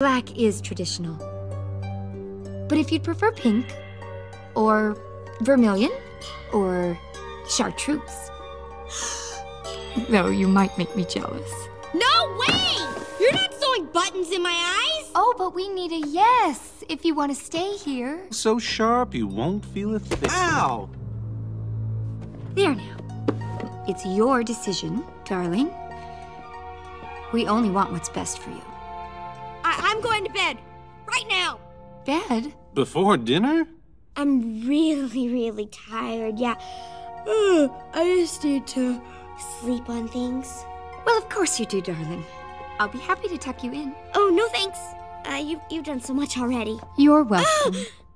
Black is traditional. But if you'd prefer pink, or vermilion, or chartreuse, though you might make me jealous. No way! You're not sewing buttons in my eyes! Oh, but we need a yes if you want to stay here. So sharp you won't feel a thing. Ow! There now. It's your decision, darling. We only want what's best for you. I- I'm going to bed. Right now. Bed? Before dinner? I'm really, really tired, yeah. Uh, I just need to sleep on things. Well, of course you do, darling. I'll be happy to tuck you in. Oh, no thanks. Uh, you, you've done so much already. You're welcome.